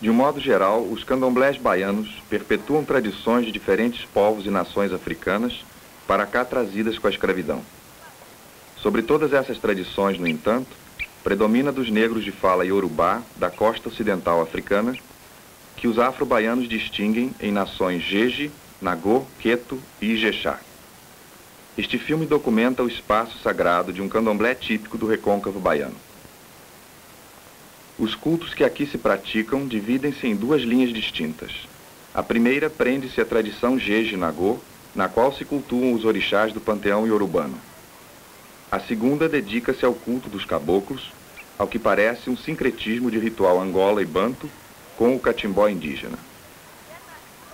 De um modo geral, os candomblés baianos perpetuam tradições de diferentes povos e nações africanas para cá trazidas com a escravidão. Sobre todas essas tradições, no entanto, predomina dos negros de fala iorubá da costa ocidental africana, que os afro-baianos distinguem em nações Jeje, Nagô, Queto e Ijexá. Este filme documenta o espaço sagrado de um candomblé típico do recôncavo baiano. Os cultos que aqui se praticam dividem-se em duas linhas distintas. A primeira prende-se à tradição Jeje Nagô, na qual se cultuam os orixás do panteão iorubano. A segunda dedica-se ao culto dos caboclos, ao que parece um sincretismo de ritual angola e banto com o catimbó indígena.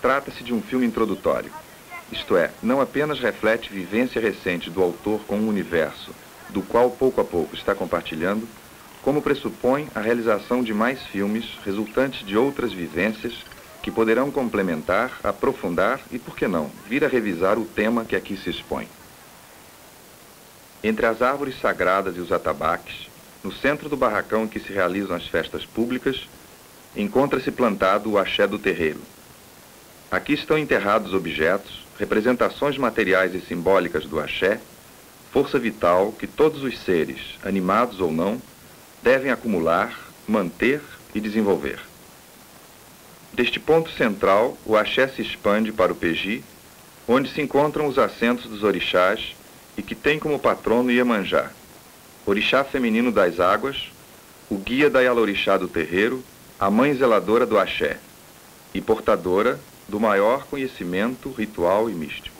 Trata-se de um filme introdutório, isto é, não apenas reflete vivência recente do autor com um universo, do qual pouco a pouco está compartilhando, como pressupõe a realização de mais filmes resultantes de outras vivências que poderão complementar, aprofundar e, por que não, vir a revisar o tema que aqui se expõe. Entre as árvores sagradas e os atabaques, no centro do barracão em que se realizam as festas públicas, encontra-se plantado o axé do terreiro. Aqui estão enterrados objetos, representações materiais e simbólicas do axé, força vital que todos os seres, animados ou não, devem acumular, manter e desenvolver. Deste ponto central, o axé se expande para o Peji, onde se encontram os assentos dos orixás e que tem como patrono Iemanjá, orixá feminino das águas, o guia da Yalorixá do terreiro, a mãe zeladora do axé e portadora do maior conhecimento ritual e místico.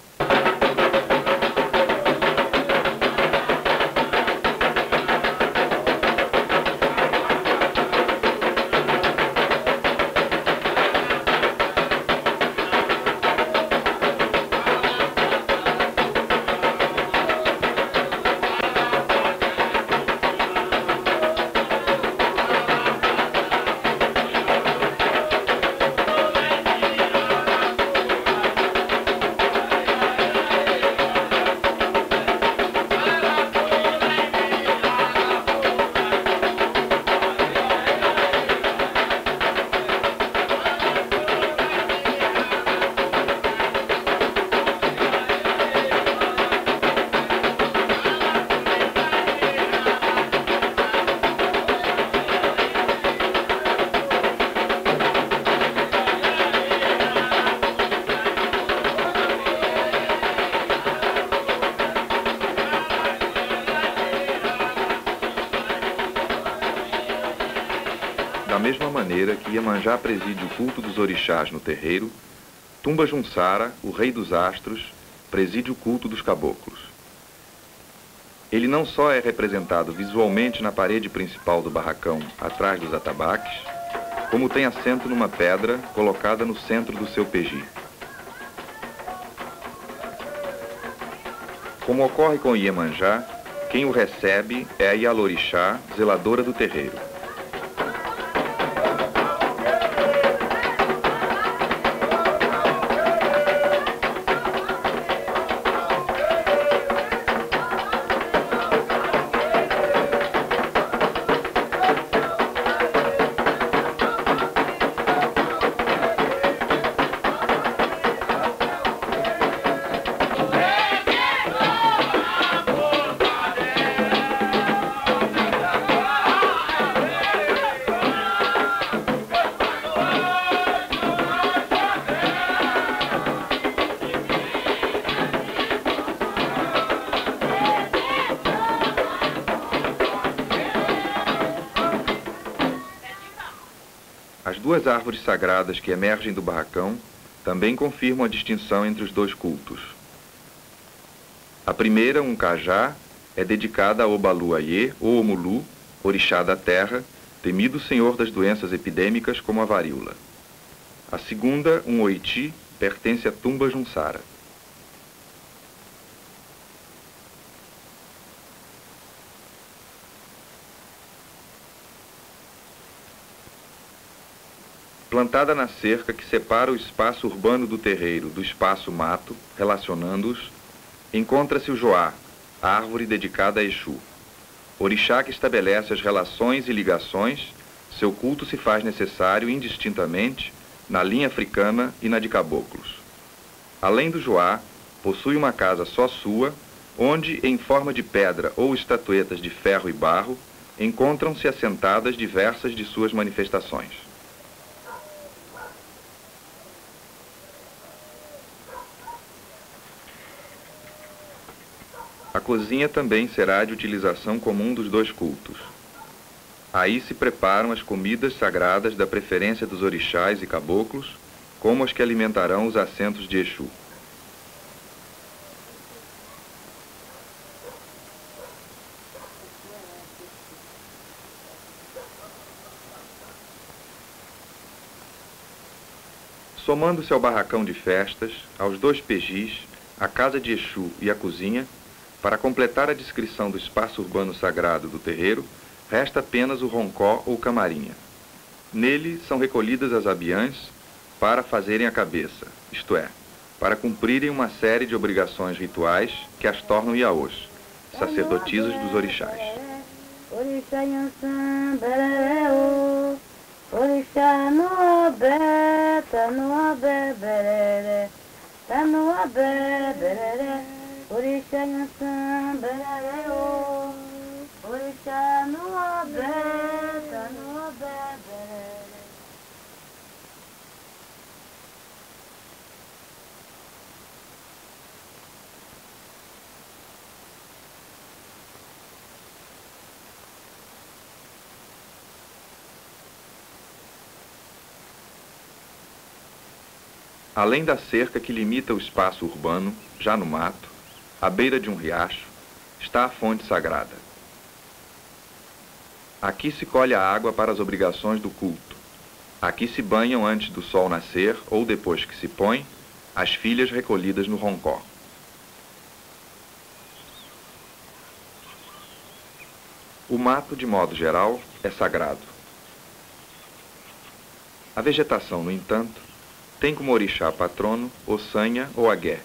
Que Iemanjá preside o culto dos orixás no terreiro, Tumba Junsara, o rei dos astros, preside o culto dos caboclos. Ele não só é representado visualmente na parede principal do barracão, atrás dos atabaques, como tem assento numa pedra colocada no centro do seu peji. Como ocorre com Iemanjá, quem o recebe é a Yalorixá, zeladora do terreiro. Duas árvores sagradas que emergem do barracão também confirmam a distinção entre os dois cultos. A primeira, um cajá, é dedicada a Obalu Aie, ou Omulu, orixá da terra, temido senhor das doenças epidêmicas como a varíola. A segunda, um oiti, pertence a Tumba Junsara. Plantada na cerca que separa o espaço urbano do terreiro do espaço mato, relacionando-os, encontra-se o Joá, árvore dedicada a Exu. Orixá que estabelece as relações e ligações, seu culto se faz necessário indistintamente na linha africana e na de caboclos. Além do Joá, possui uma casa só sua, onde, em forma de pedra ou estatuetas de ferro e barro, encontram-se assentadas diversas de suas manifestações. Cozinha também será de utilização comum dos dois cultos. Aí se preparam as comidas sagradas da preferência dos orixás e caboclos, como as que alimentarão os assentos de Exu. Somando-se ao barracão de festas, aos dois pejis, a casa de Exu e a cozinha, para completar a descrição do espaço urbano sagrado do terreiro, resta apenas o roncó ou camarinha. Nele são recolhidas as abiãs para fazerem a cabeça, isto é, para cumprirem uma série de obrigações rituais que as tornam iaôs, sacerdotisas dos orixás. Orixá no abé, tá no abé, berere, tá no abé, berere. Orixá Orixá no no Além da cerca que limita o espaço urbano, já no mato, à beira de um riacho, está a fonte sagrada. Aqui se colhe a água para as obrigações do culto. Aqui se banham antes do sol nascer ou depois que se põe as filhas recolhidas no roncó. O mato, de modo geral, é sagrado. A vegetação, no entanto, tem como orixá patrono Ossanha ou Agué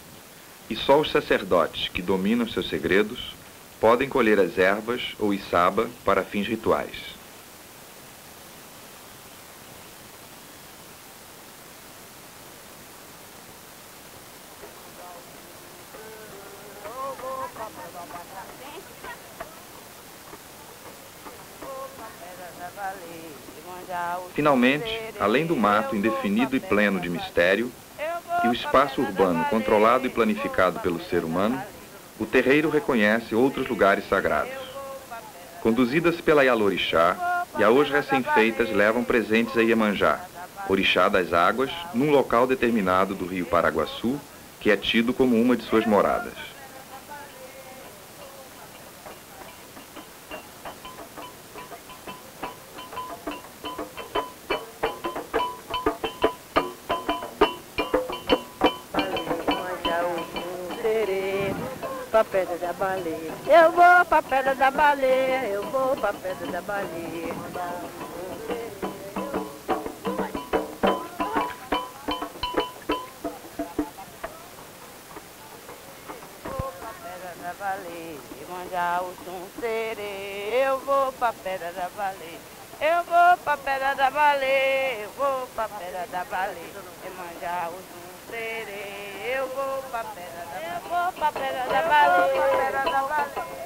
e só os sacerdotes que dominam seus segredos podem colher as ervas ou içaba para fins rituais. Finalmente, além do mato indefinido e pleno de mistério, e o espaço urbano controlado e planificado pelo ser humano, o terreiro reconhece outros lugares sagrados. Conduzidas pela Yalorixá, Yaôs recém-feitas levam presentes a Iemanjá, orixá das águas, num local determinado do rio Paraguaçu, que é tido como uma de suas moradas. Pra pedra da baleia. Eu vou pra pedra da baleia, eu vou pra pedra da baleia. O som serê, eu vou pra pedra da baleia. Eu vou pra pedra da baleia, eu vou pra pedra da baleia. Manjar o serê, eu vou pra pedra da baleia. Eu vou pra pedra da baleia.